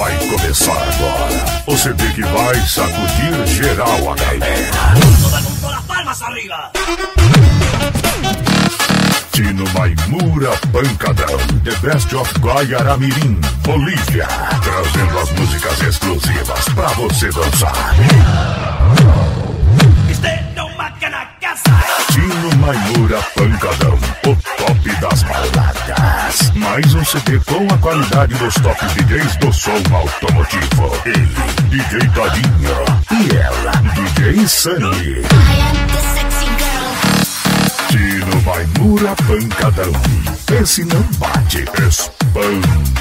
vai começar agora. O CD que vai sacudir geral a galera. Tino Maimura Pancadão, The Best of Guayaramirim, Bolívia, trazendo as músicas exclusivas pra você dançar. Tino Maimura Pancadão, o. Mais um CD com a qualidade dos top DJs do som automotivo. Ele, DJ Todinho. E ela, DJ Sunny. Tino Maimura Pancadão. Esse não bate, espanca.